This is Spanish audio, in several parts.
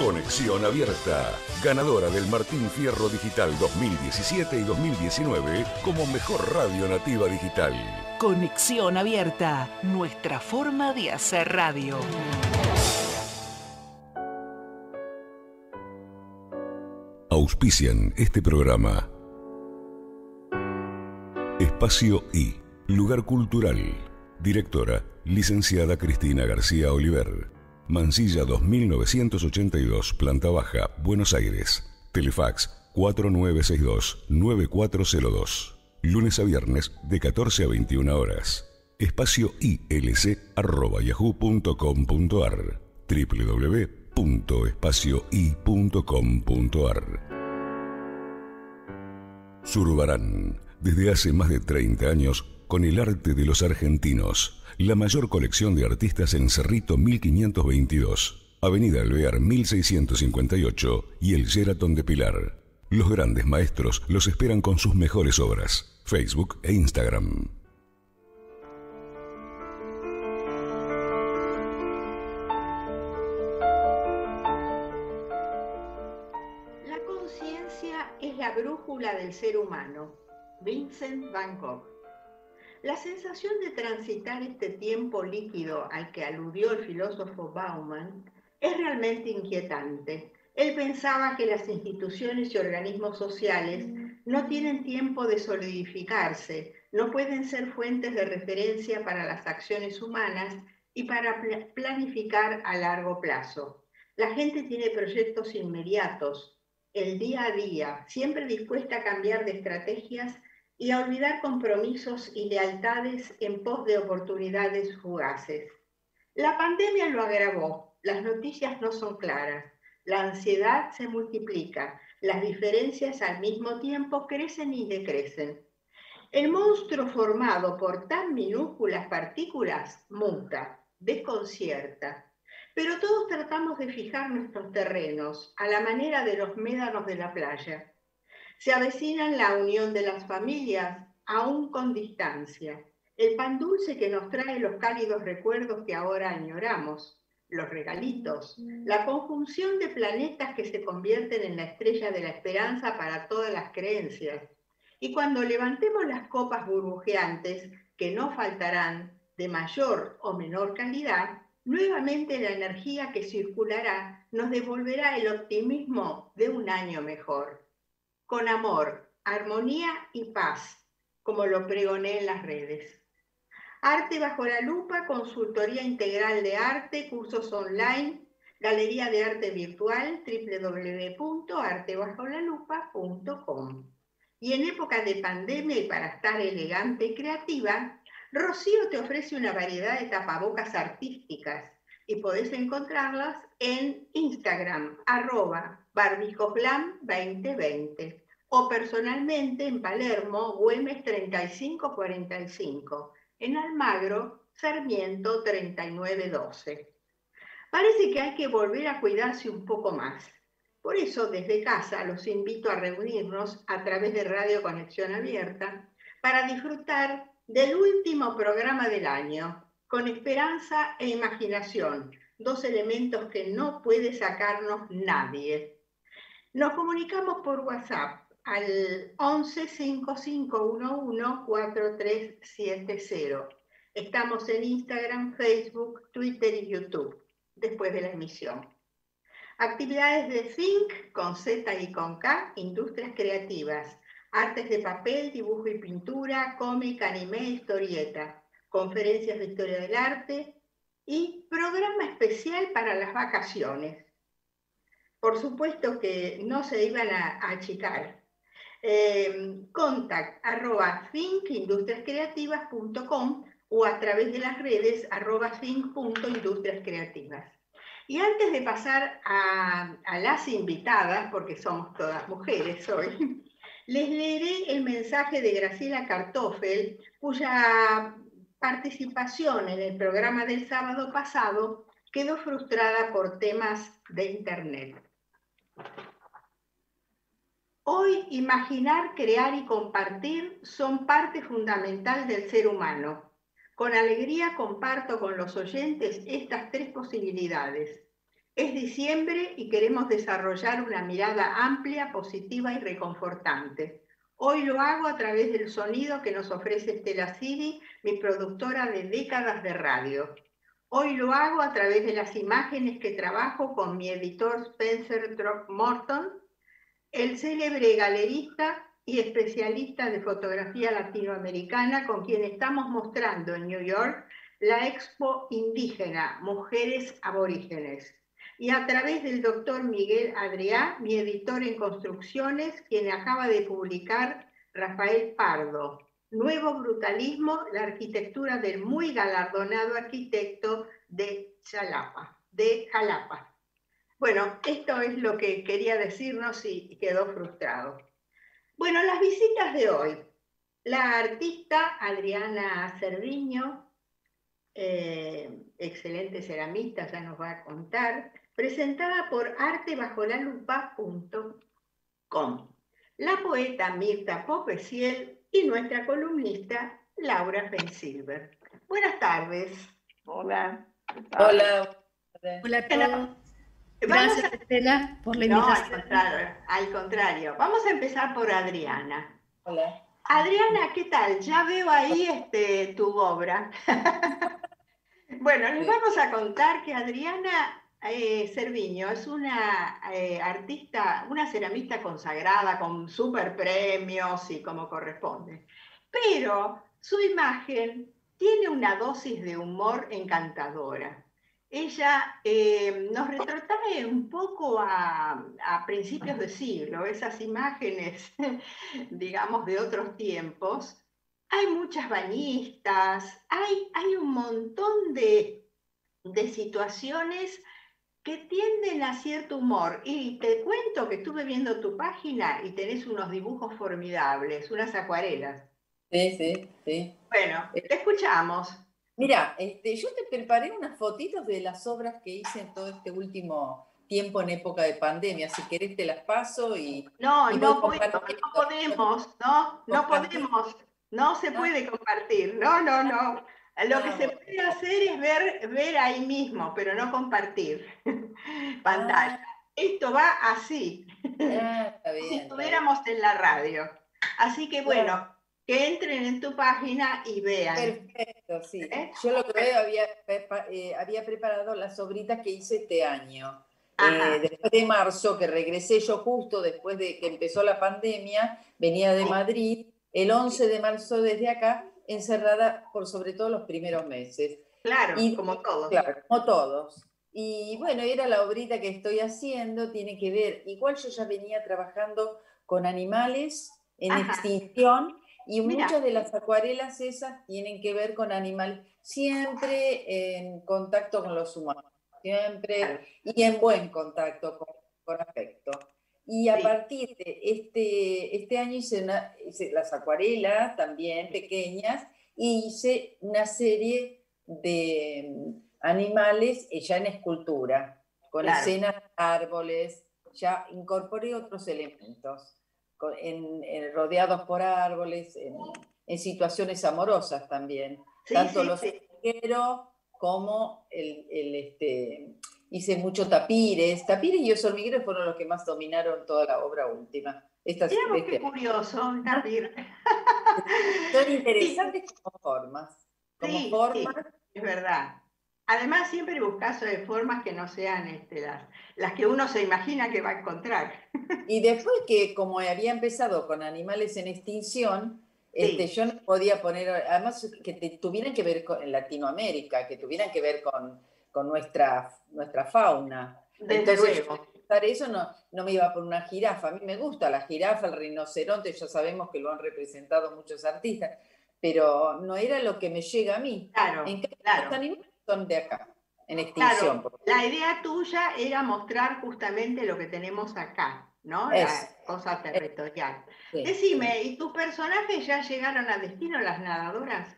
Conexión Abierta, ganadora del Martín Fierro Digital 2017 y 2019 como mejor radio nativa digital. Conexión Abierta, nuestra forma de hacer radio. Auspician este programa. Espacio I, lugar cultural. Directora, licenciada Cristina García Oliver. Mansilla 2982, planta baja, Buenos Aires. Telefax 4962-9402. Lunes a viernes de 14 a 21 horas. Espacio ilc.yahoo.com.ar www.espacioI.com.ar Surbarán, desde hace más de 30 años, con el arte de los argentinos la mayor colección de artistas en Cerrito 1522, Avenida Alvear 1658 y el Sheraton de Pilar. Los grandes maestros los esperan con sus mejores obras, Facebook e Instagram. La conciencia es la brújula del ser humano. Vincent Van Gogh. La sensación de transitar este tiempo líquido al que aludió el filósofo Bauman es realmente inquietante. Él pensaba que las instituciones y organismos sociales no tienen tiempo de solidificarse, no pueden ser fuentes de referencia para las acciones humanas y para planificar a largo plazo. La gente tiene proyectos inmediatos, el día a día, siempre dispuesta a cambiar de estrategias y a olvidar compromisos y lealtades en pos de oportunidades fugaces. La pandemia lo agravó, las noticias no son claras, la ansiedad se multiplica, las diferencias al mismo tiempo crecen y decrecen. El monstruo formado por tan minúsculas partículas muta, desconcierta, pero todos tratamos de fijar nuestros terrenos a la manera de los médanos de la playa se avecinan la unión de las familias, aún con distancia. El pan dulce que nos trae los cálidos recuerdos que ahora añoramos, los regalitos, la conjunción de planetas que se convierten en la estrella de la esperanza para todas las creencias. Y cuando levantemos las copas burbujeantes, que no faltarán, de mayor o menor calidad, nuevamente la energía que circulará nos devolverá el optimismo de un año mejor con amor, armonía y paz, como lo pregoné en las redes. Arte bajo la lupa, consultoría integral de arte, cursos online, galería de arte virtual, www.artebajolalupa.com. Y en época de pandemia y para estar elegante y creativa, Rocío te ofrece una variedad de tapabocas artísticas y podés encontrarlas en Instagram, arroba barbicosglam 2020 o personalmente en Palermo, Güemes 3545, en Almagro, Sarmiento 3912. Parece que hay que volver a cuidarse un poco más. Por eso desde casa los invito a reunirnos a través de Radio Conexión Abierta para disfrutar del último programa del año, con esperanza e imaginación, dos elementos que no puede sacarnos nadie. Nos comunicamos por WhatsApp al 11 5511 4370. Estamos en Instagram, Facebook, Twitter y YouTube después de la emisión. Actividades de Think con Z y con K, industrias creativas, artes de papel, dibujo y pintura, cómic, anime, historieta, conferencias de historia del arte y programa especial para las vacaciones. Por supuesto que no se iban a achicar, eh, contact arroba thinkindustriascreativas.com o a través de las redes arroba think.industriascreativas. Y antes de pasar a, a, las invitadas, porque somos todas mujeres hoy, les leeré el mensaje de Graciela Kartoffel, cuya participación en el programa del sábado pasado quedó frustrada por temas de Internet. Hoy imaginar, crear y compartir son parte fundamental del ser humano. Con alegría comparto con los oyentes estas tres posibilidades. Es diciembre y queremos desarrollar una mirada amplia, positiva y reconfortante. Hoy lo hago a través del sonido que nos ofrece Stella City, mi productora de décadas de radio. Hoy lo hago a través de las imágenes que trabajo con mi editor Spencer Morton, el célebre galerista y especialista de fotografía latinoamericana con quien estamos mostrando en New York la Expo Indígena, Mujeres Aborígenes. Y a través del doctor Miguel Adriá, mi editor en construcciones, quien acaba de publicar Rafael Pardo, Nuevo Brutalismo, la arquitectura del muy galardonado arquitecto de Jalapa, de. Bueno, esto es lo que quería decirnos y quedó frustrado. Bueno, las visitas de hoy. La artista Adriana Cerviño, eh, excelente ceramista, ya nos va a contar, presentada por artebajolalupa.com. La poeta Mirta Popeciel y nuestra columnista Laura Pensilver. Buenas tardes. Hola. Hola. Hola a todos. Gracias, Estela, por la invitación. No, al contrario, Vamos a empezar por Adriana. Hola. Adriana, ¿qué tal? Ya veo ahí este, tu obra. bueno, les vamos a contar que Adriana eh, es una eh, artista, una ceramista consagrada con super premios y como corresponde. Pero su imagen tiene una dosis de humor encantadora. Ella eh, nos retrataba un poco a, principios de siglo, esas imágenes, digamos, de otros tiempos. Hay muchas bañistas, hay, un montón de situaciones que tienden a cierto humor. Y te cuento que estuve viendo tu página y tenés unos dibujos formidables, unas acuarelas. Sí, sí, sí. Bueno, te escuchamos. Mira, este, yo te preparé unas fotitos de las obras que hice en todo este último tiempo en época de pandemia. Si querés te las paso y... No, no, no, podemos, no, no podemos, no se puede compartir, no, no, no. Lo que se puede hacer es ver, ver ahí mismo, pero no compartir pantalla. Ah. Esto va así, ah, si estuviéramos en la radio. Así que bueno, que entren en tu página y vean. Perfecto, sí. ¿Eh? Yo lo que veo, había, eh, había preparado las sobritas que hice este año. Eh, después de marzo, que regresé yo justo después de que empezó la pandemia, venía de Madrid, el 11 de marzo desde acá, encerrada por sobre todo los primeros meses. Claro, y, como todos. Claro, como todos. Y bueno, era la obrita que estoy haciendo, tiene que ver, igual yo ya venía trabajando con animales en extinción y muchas de las acuarelas esas tienen que ver con animales, siempre en contacto con los humanos, siempre y en buen contacto con, con afecto. Y a partir de este, este año hice, las acuarelas también pequeñas y hice una serie de mm, animales eh, ya en escultura, con escenas de árboles, ya incorporé otros elementos, rodeados por árboles, en, situaciones amorosas también, tanto los hormigueros como el, el, este, hice mucho tapires. Tapires y los hormigueros fueron los que más dominaron toda la obra última. Qué curioso, tapir. Son interesantes como formas. Como sí, formas. es verdad. Además, siempre buscas formas que no sean este, las, las que uno se imagina que va a encontrar. Y después que, como había empezado con animales en extinción, este, yo no podía poner, además que tuvieran que ver con en Latinoamérica, que tuvieran que ver con con nuestra, nuestra fauna. Entonces, eso no, no me iba por una jirafa. A mí me gusta la jirafa, el rinoceronte, ya sabemos que lo han representado muchos artistas, pero no era lo que me llega a mí. Claro, en claro. Animales son de acá, en extinción. la idea tuya era mostrar justamente lo que tenemos acá, ¿no? la cosa territorial. Decime, ¿y tus personajes ya llegaron a destino, las nadadoras?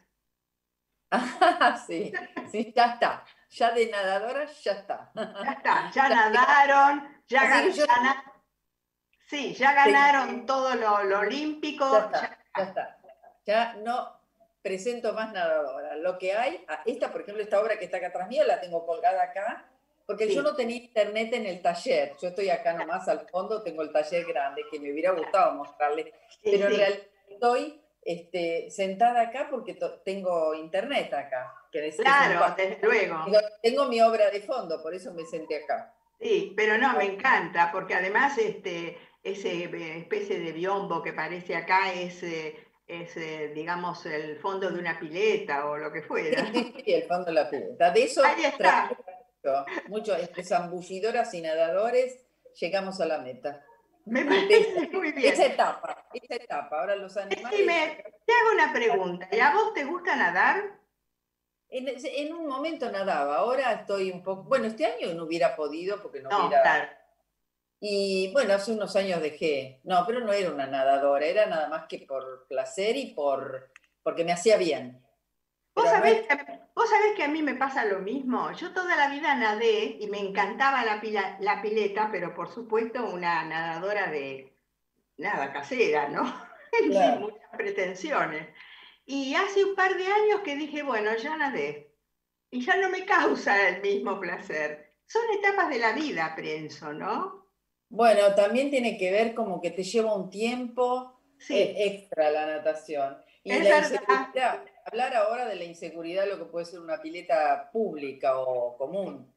sí, sí, ya está ya de nadadora ya está. Ya está, ya nadaron, ya, ganaron. Sí, ya ganaron todo lo, olímpico. Ya está, ya no presento más nadadora. Lo que hay, esta, por ejemplo, esta obra que está acá atrás mío, la tengo colgada acá, Porque yo no tenía internet en el taller. Yo estoy acá nomás al fondo, tengo el taller grande que me hubiera gustado mostrarle. pero en realidad estoy este, sentada acá porque tengo internet acá. Claro, desde luego. Tengo mi obra de fondo, por eso me senté acá. Sí, pero no, me encanta, porque además este, ese eh, especie de biombo que parece acá es, eh, es, eh, digamos, el fondo de una pileta o lo que fuera. Sí, el fondo de la pileta. De eso Ahí está. mucho, entre zambullidoras y nadadores, llegamos a la meta. Me parece muy bien. Esa etapa, esa etapa. Ahora los animales. te hago una pregunta. ¿Y a vos te gusta nadar? En, un momento nadaba, ahora estoy un poco, bueno, este año no hubiera podido porque no, hubiera... Y bueno, hace unos años dejé, no, pero no era una nadadora, era nada más que por placer y por, porque me hacía bien. ¿Vos sabés, que, a mí me pasa lo mismo. Yo toda la vida nadé y me encantaba la, la pileta, pero por supuesto una nadadora de nada casera, ¿no? Sin muchas pretensiones. Y hace un par de años que dije, bueno, ya nadé. Y ya no me causa el mismo placer. Son etapas de la vida, pienso, ¿no? Bueno, también tiene que ver como que te lleva un tiempo eh, extra la natación. Y la hablar ahora de la inseguridad, lo que puede ser una pileta pública o común.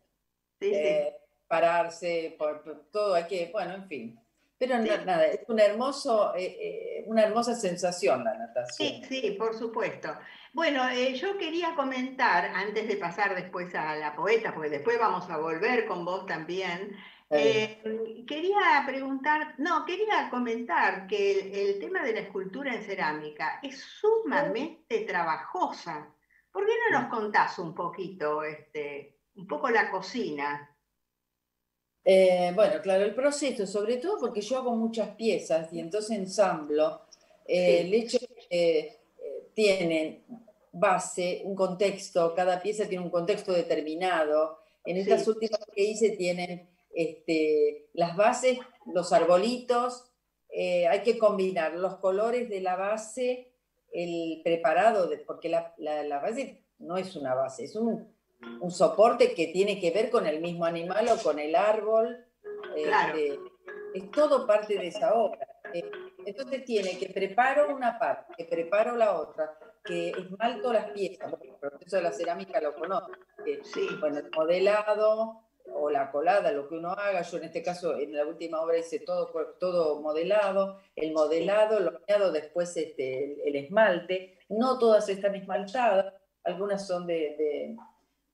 Sí, eh, Pararse, por, todo, hay que, bueno, en fin. Pero nada, es un hermoso, eh, eh, una hermosa sensación la natación. Sí, sí, por supuesto. Bueno, eh, yo quería comentar, antes de pasar después a la poeta, porque después vamos a volver con vos también, quería preguntar, no, quería comentar que el, tema de la escultura en cerámica es sumamente trabajosa. ¿Por qué no nos contás un poquito, este, un poco la cocina? Eh, bueno, claro, el proceso, sobre todo porque yo hago muchas piezas y entonces ensamblo. Eh, el hecho que eh, tienen base, un contexto, cada pieza tiene un contexto determinado. En estas últimas que hice tienen este, las bases, los arbolitos, hay que combinar los colores de la base, el preparado, porque la, la base no es una base, es un un soporte que tiene que ver con el mismo animal o con el árbol. Este, es todo parte de esa obra. Eh, entonces tiene que preparo una parte, que preparo la otra, que esmalto las piezas, porque el proceso de la cerámica lo conozco. sí. Bueno, el modelado o la colada, lo que uno haga, yo en este caso en la última obra hice todo, todo modelado, el modelado, lo añado después este, el, esmalte, no todas están esmaltadas, algunas son de de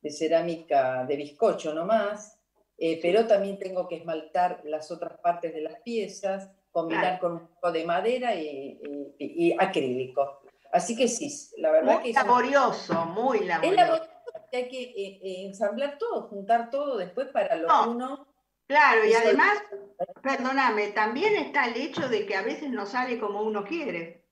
cerámica de bizcocho nomás, eh, pero también tengo que esmaltar las otras partes de las piezas, combinar con un poco de madera y, acrílico. Así que sí, la verdad muy que... laborioso, muy laborioso. Es laborioso hay que eh, eh, ensamblar todo, juntar todo después para lo que uno... Claro, y además, perdóname, también está el hecho de que a veces no sale como uno quiere.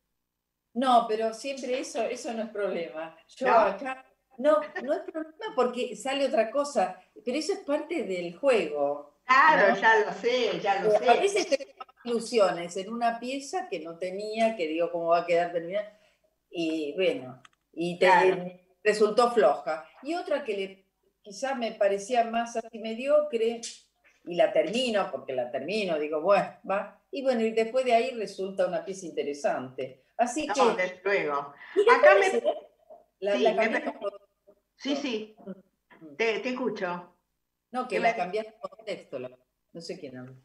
No, pero siempre eso, eso no es problema. Yo acá no, no es problema porque sale otra cosa, pero eso es parte del juego. Claro, ya lo sé, ya lo sé. A veces tengo ilusiones en una pieza que no tenía, que digo cómo va a quedar terminada, y bueno, y te, resultó floja. Y otra que le, quizás me parecía más así mediocre, y la termino, porque la termino, digo, bueno, va. Y bueno, y después de ahí resulta una pieza interesante. Así que. Desde luego. Acá me. La, sí, Sí, sí, te, escucho. No, que la cambiaste de contexto, no sé quién habla.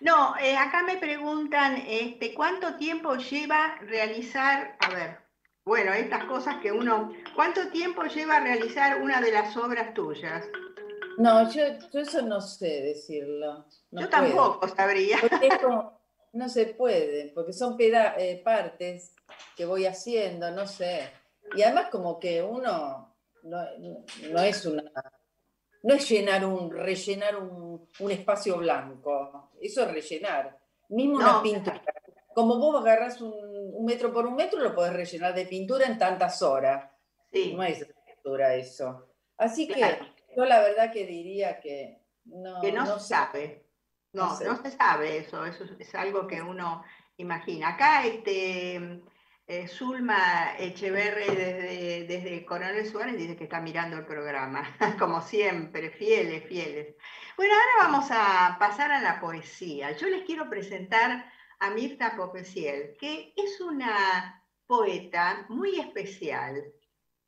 No, eh, acá me preguntan, este, ¿cuánto tiempo lleva realizar, a ver, bueno, estas cosas que uno, ¿cuánto tiempo lleva realizar una de las obras tuyas? No, yo, eso no sé decirlo. yo tampoco sabría. no se puede, porque son eh, partes que voy haciendo, no sé. Y además como que uno no, es una, no es llenar un, rellenar un, espacio blanco, eso es rellenar. Mismo una pintura. Como vos agarras un, metro por un metro, lo podés rellenar de pintura en tantas horas. Sí. No es pintura eso. Así que yo la verdad que diría que no. Que no, se sabe. No, no, se sabe eso, eso es algo que uno imagina. Acá este, eh, Zulma Echeverre desde, desde Coronel Suárez dice que está mirando el programa, como siempre, fieles, fieles. Bueno, ahora vamos a pasar a la poesía. Yo les quiero presentar a Mirta Popesiel, que es una poeta muy especial.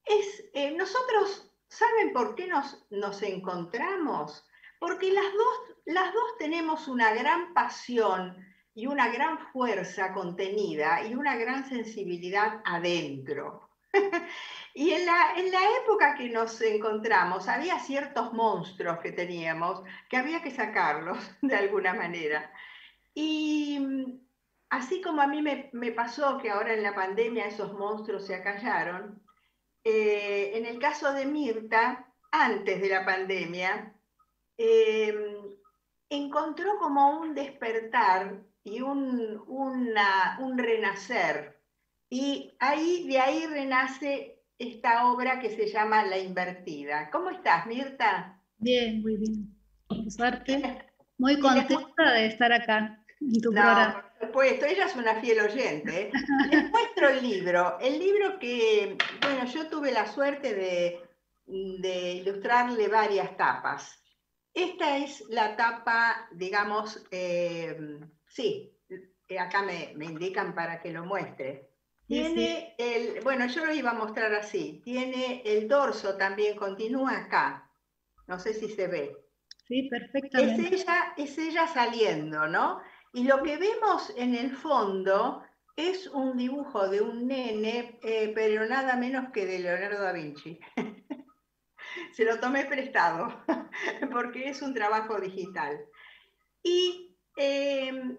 Es, eh, nosotros, ¿saben por qué nos, nos encontramos? Porque las dos, las dos tenemos una gran pasión y una gran fuerza contenida y una gran sensibilidad adentro. y en la, en la época que nos encontramos había ciertos monstruos que teníamos que había que sacarlos de alguna manera. Y así como a mí me, me pasó que ahora en la pandemia esos monstruos se acallaron, eh, en el caso de Mirta, antes de la pandemia, eh, encontró como un despertar y un, un renacer. Y ahí, de ahí renace esta obra que se llama La Invertida. ¿Cómo estás, Mirta? Bien, muy bien. Por suerte. Muy contenta de estar acá en tu programa. Por supuesto, ella es una fiel oyente. ¿eh? Les muestro el libro. El libro que, bueno, yo tuve la suerte de, de ilustrarle varias tapas. Esta es la tapa, digamos, eh, Sí, acá me, indican para que lo muestre. Tiene el, bueno, yo lo iba a mostrar así. Tiene el dorso también, continúa acá. No sé si se ve. Sí, perfectamente. Es ella, es ella saliendo, ¿no? Y lo que vemos en el fondo es un dibujo de un nene, eh, pero nada menos que de Leonardo da Vinci. Se lo tomé prestado, porque es un trabajo digital. Y em,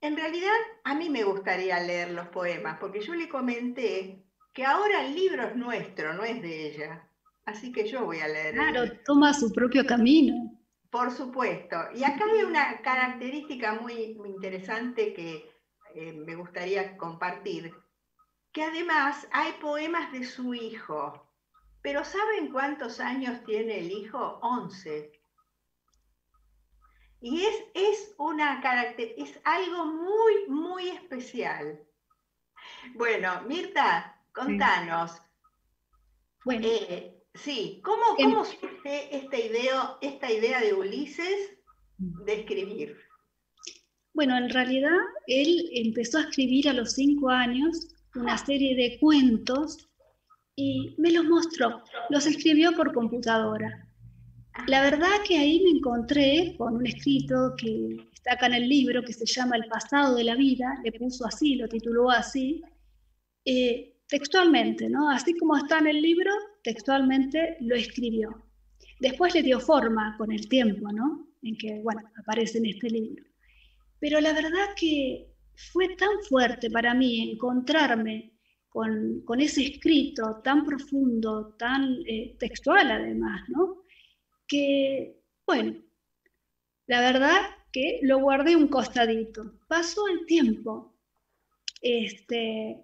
en realidad, a mí me gustaría leer los poemas, porque yo le comenté que ahora el libro es nuestro, no es de ella. Así que yo voy a leer. Claro, toma su propio camino. Por supuesto. Y acá hay una característica muy, interesante que eh, me gustaría compartir, que además hay poemas de su hijo. Pero ¿saben cuántos años tiene el hijo? Once. Y es, es, una es algo muy, muy especial. Bueno, Mirta, contanos. Bueno. Eh, sí, ¿cómo, cómo surge esta idea, esta idea de Ulises de escribir? Bueno, en realidad él empezó a escribir a los cinco años una serie de cuentos y me los mostró. Los escribió por computadora. La verdad que ahí me encontré con un escrito que está acá en el libro que se llama El pasado de la vida, le puso así, lo tituló así, eh, textualmente, ¿no? Así como está en el libro, textualmente lo escribió. Después le dio forma con el tiempo, ¿no? En que, bueno, aparece en este libro. Pero la verdad que fue tan fuerte para mí encontrarme con, ese escrito tan profundo, tan eh, textual además, ¿no? Que, bueno, la verdad que lo guardé un costadito. Pasó el tiempo. Este,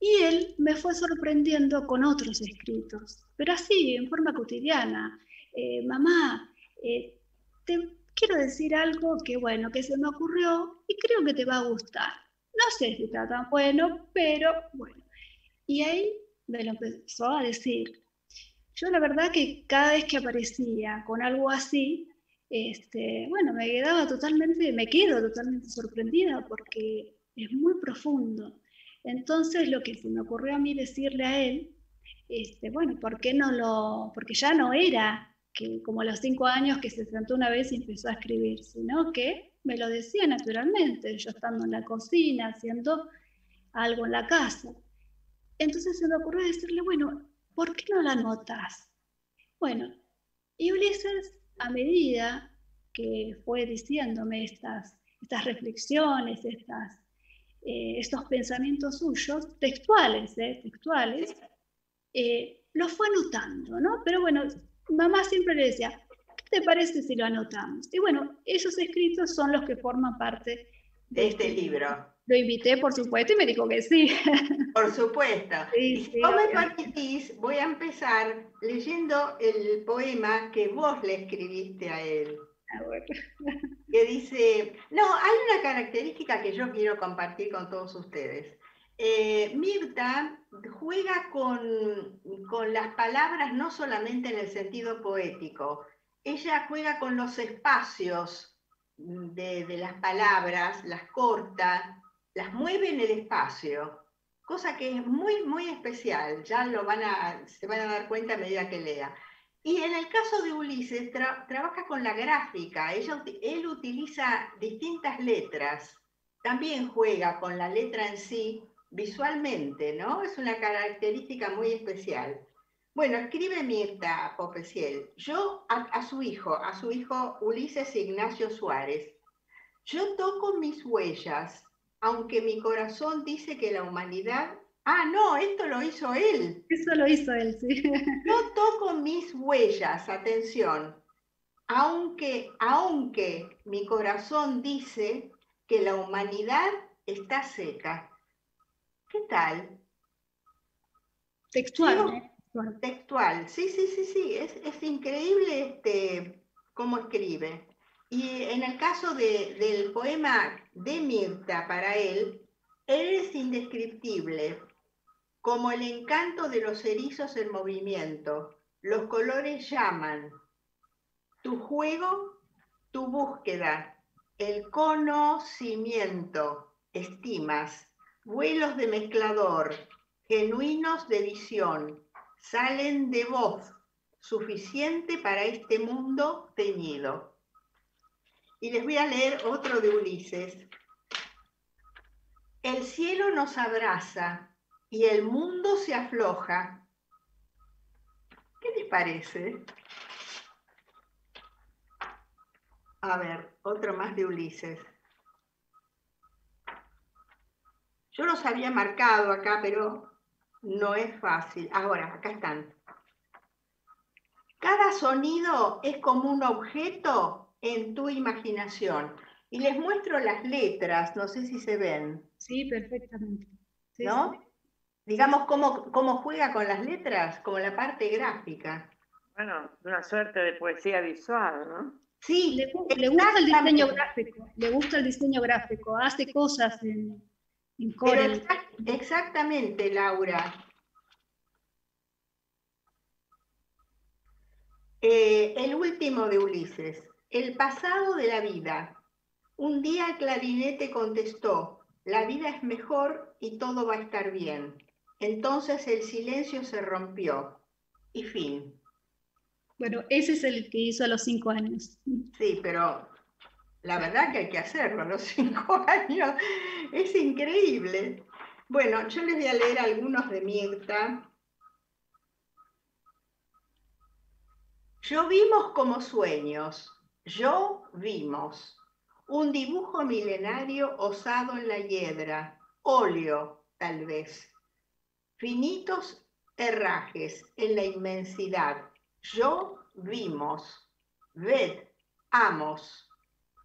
y él me fue sorprendiendo con otros escritos, pero así, en forma cotidiana. Eh, mamá, eh, te quiero decir algo que, bueno, que se me ocurrió y creo que te va a gustar. No sé si está tan bueno, pero bueno. Y ahí me lo empezó a decir. Yo la verdad que cada vez que aparecía con algo así, este, bueno, me quedaba totalmente, me quedo totalmente sorprendida porque es muy profundo. Entonces lo que se me ocurrió a mí decirle a él, este, bueno, ¿por qué no lo, porque ya no era que como a los cinco años que se sentó una vez y empezó a escribir, sino que me lo decía naturalmente, yo estando en la cocina, haciendo algo en la casa. Entonces se me ocurrió decirle, bueno, ¿por qué no la notas? Bueno, y Ulises, a medida que fue diciéndome estas, estas reflexiones, estas, eh, estos pensamientos suyos, textuales, eh, textuales, eh, los fue anotando, ¿no? Pero bueno, mamá siempre le decía, ¿qué te parece si lo anotamos? Y bueno, esos escritos son los que forman parte de este libro. Lo invité, por supuesto, y me dijo que sí. Por supuesto. y si me permitís, voy a empezar leyendo el poema que vos le escribiste a él. Ah, que dice, no, hay una característica que yo quiero compartir con todos ustedes. eh, Mirta juega con, con las palabras no solamente en el sentido poético, ella juega con los espacios de, de, las palabras, las corta, las mueve en el espacio, cosa que es muy, muy especial, ya lo van a, se van a dar cuenta a medida que lea. Y en el caso de Ulises, trabaja con la gráfica, él utiliza distintas letras, también juega con la letra en sí visualmente, ¿no? Es una característica muy especial. Bueno, escribe Mirta Popeciel, yo a, su hijo, a su hijo Ulises Ignacio Suárez, yo toco mis huellas, aunque mi corazón dice que la humanidad... Ah, no, esto lo hizo él. Eso lo hizo él, sí. Yo toco mis huellas, atención, aunque, aunque mi corazón dice que la humanidad está seca. ¿Qué tal? Textual. ¿eh? Textual, sí, sí, sí, sí, es, increíble este, cómo escribe. Y en el caso del poema de Mirta para él, él es indescriptible, como el encanto de los erizos en movimiento. Los colores llaman. Tu juego, tu búsqueda, el conocimiento, estimas, vuelos de mezclador, genuinos de visión, salen de voz suficiente para este mundo teñido. Y les voy a leer otro de Ulises. El cielo nos abraza y el mundo se afloja. ¿Qué les parece? A ver, otro más de Ulises. Yo los había marcado acá, pero no es fácil. Ahora, acá están. Cada sonido es como un objeto en tu imaginación. Y les muestro las letras, no sé si se ven. Sí, perfectamente. ¿No? Digamos cómo, cómo juega con las letras, como la parte gráfica. Bueno, una suerte de poesía visual, ¿no? Sí, le, le gusta el diseño gráfico, le gusta el diseño gráfico, hace cosas en, exactamente, Laura. Eh, el último de Ulises. El pasado de la vida. Un día el clarinete contestó, la vida es mejor y todo va a estar bien. Entonces el silencio se rompió. Y fin. Bueno, ese es el que hizo a los cinco años. Sí, pero la verdad que hay que hacerlo a los cinco años. Es increíble. Bueno, yo les voy a leer algunos de Mirta. Yo vimos como sueños, yo vimos un dibujo milenario osado en la hiedra, óleo tal vez, finitos herrajes en la inmensidad. Yo vimos, ved, amos,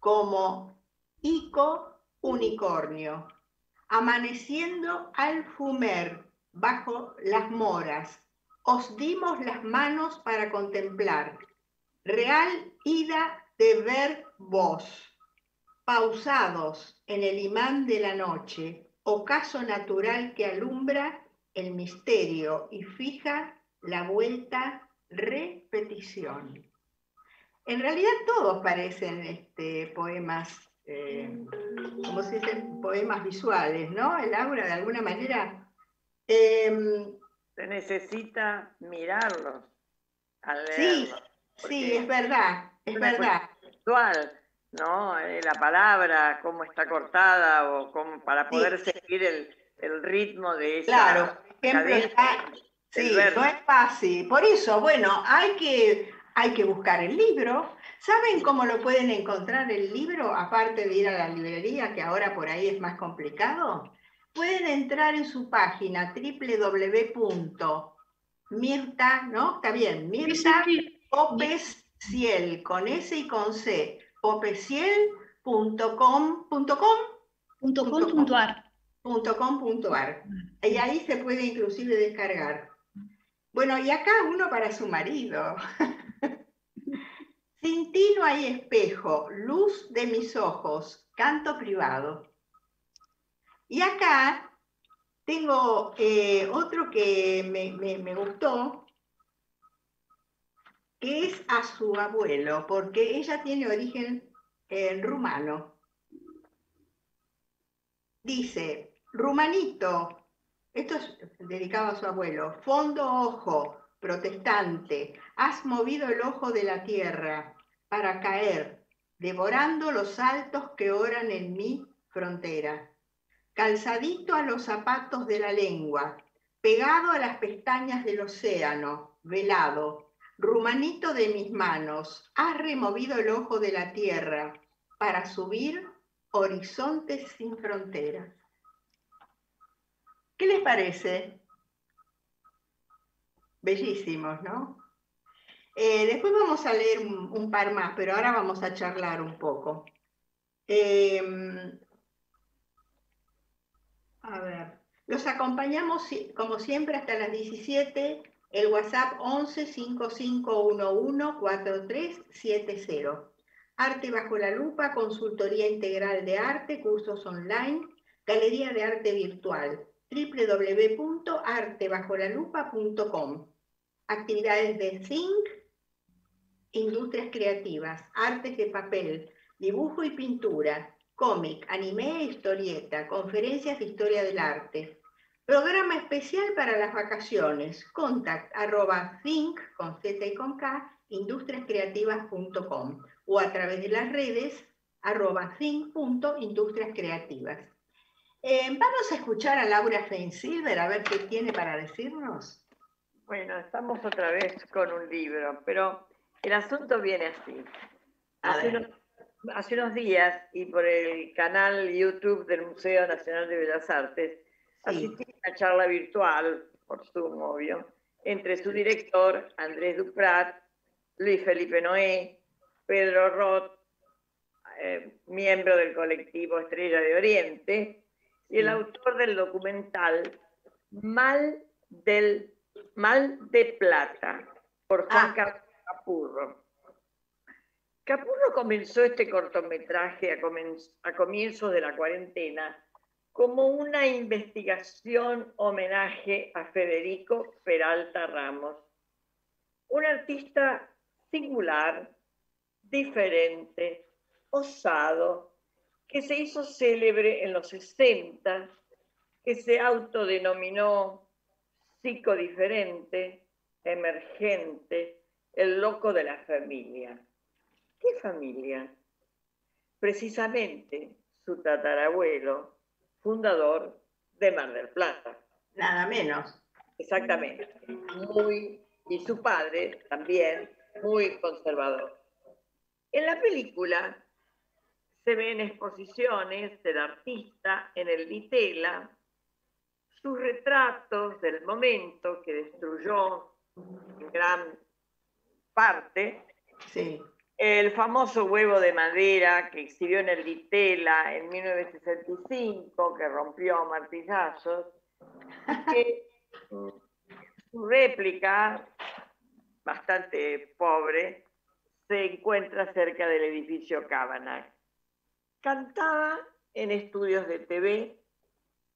como Ico unicornio, amaneciendo al fumer bajo las moras, os dimos las manos para contemplar, real ida de ver vos, pausados en el imán de la noche, ocaso natural que alumbra el misterio y fija la vuelta repetición. En realidad todos parecen este, poemas, eh, como se dicen, poemas visuales, ¿no? El aura de alguna manera. Em, se necesita mirarlos al Sí, sí, es verdad, es verdad. Visual, ¿no? Eh, la palabra, cómo está cortada o cómo, para poder seguir el, ritmo de esa. Claro, ejemplo, sí, no es fácil. Por eso, bueno, hay que hay que buscar el libro. ¿Saben cómo lo pueden encontrar el libro, aparte de ir a la librería, que ahora por ahí es más complicado? Pueden entrar en su página www.mirta, ¿no? Está bien, Mirta Popesiel, con S y con C, popesiel.com.com.ar. Y ahí se puede inclusive descargar. Bueno, y acá uno para su marido. Sin ti no hay espejo, luz de mis ojos, canto privado. Y acá Tengo eh, otro que me, gustó, que es a su abuelo, porque ella tiene origen en rumano. Dice, Rumanito, esto es dedicado a su abuelo, fondo ojo, protestante, has movido el ojo de la tierra para caer, devorando los altos que oran en mi frontera calzadito a los zapatos de la lengua, pegado a las pestañas del océano, velado, rumanito de mis manos, has removido el ojo de la tierra para subir horizontes sin fronteras. ¿Qué les parece? Bellísimos, ¿no? Eh, después vamos a leer un, par más, pero ahora vamos a charlar un poco. Eh, a ver, los acompañamos como siempre hasta las 17, el WhatsApp 11 5511 4370. Arte bajo la lupa, consultoría integral de arte, cursos online, galería de arte virtual, www.artebajolalupa.com. Actividades de zinc, industrias creativas, artes de papel, dibujo y pintura, cómic, anime e historieta, conferencias de historia del arte. Programa especial para las vacaciones. Contact arroba think con Z y con K, industriascreativas.com o a través de las redes arroba think.industriascreativas. Eh, vamos a escuchar a Laura Feinsilver a ver qué tiene para decirnos. Bueno, estamos otra vez con un libro, pero el asunto viene así. Hace unos hace unos días y por el canal YouTube del Museo Nacional de Bellas Artes, asistí a una charla virtual, por su obvio, entre su director, Andrés Duprat, Luis Felipe Noé, Pedro Roth, eh, miembro del colectivo Estrella de Oriente, y el autor del documental Mal, del, Mal de Plata, por Juan ah. Carlos Capurro. Capurro comenzó este cortometraje a, comienzos de la cuarentena como una investigación homenaje a Federico Peralta Ramos, un artista singular, diferente, osado, que se hizo célebre en los 60, que se autodenominó psicodiferente, emergente, el loco de la familia. ¿Qué familia? Precisamente su tatarabuelo, fundador de Mar del Plata. Nada menos. Exactamente. Muy, y su padre también, muy conservador. En la película se ven exposiciones del artista en el Vitela, sus retratos del momento que destruyó en gran parte sí el famoso huevo de madera que exhibió en el Vitela en 1965, que rompió martillazos, que mm, su réplica, bastante pobre, se encuentra cerca del edificio Cabanag. Cantaba en estudios de TV,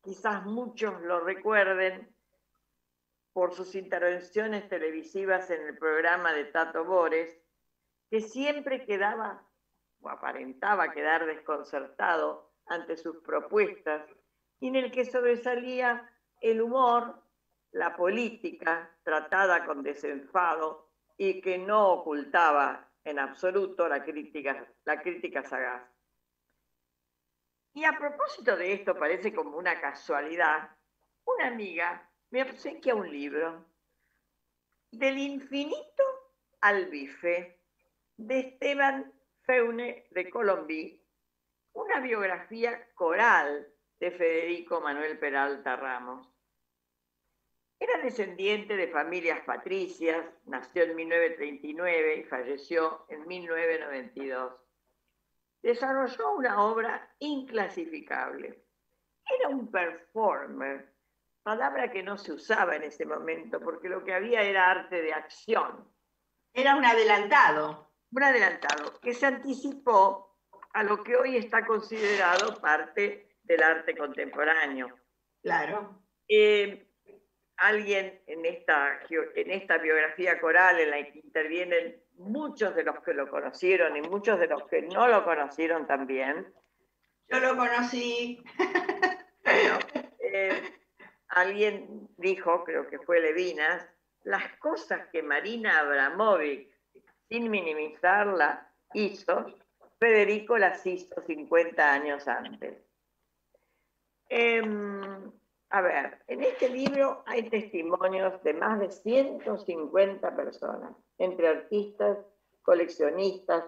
quizás muchos lo recuerden por sus intervenciones televisivas en el programa de Tato Bores, que siempre quedaba o aparentaba quedar desconcertado ante sus propuestas y en el que sobresalía el humor, la política tratada con desenfado y que no ocultaba en absoluto la crítica, la crítica sagaz. Y a propósito de esto, parece como una casualidad, una amiga me obsequia un libro, Del infinito al bife, de Esteban Feune de Colombí, una biografía coral de Federico Manuel Peralta Ramos. Era descendiente de familias patricias, nació en 1939 y falleció en 1992. Desarrolló una obra inclasificable. Era un performer, palabra que no se usaba en ese momento porque lo que había era arte de acción. Era un adelantado un adelantado que se anticipó a lo que hoy está considerado parte del arte contemporáneo. Claro. Eh, alguien en esta, en esta biografía coral en la que intervienen muchos de los que lo conocieron y muchos de los que no lo conocieron también. Yo lo conocí. Eh, alguien dijo, creo que fue Levinas, las cosas que Marina Abramovic, sin minimizarla, hizo, Federico las hizo 50 años antes. Em, a ver, en este libro hay testimonios de más de 150 personas, entre artistas, coleccionistas,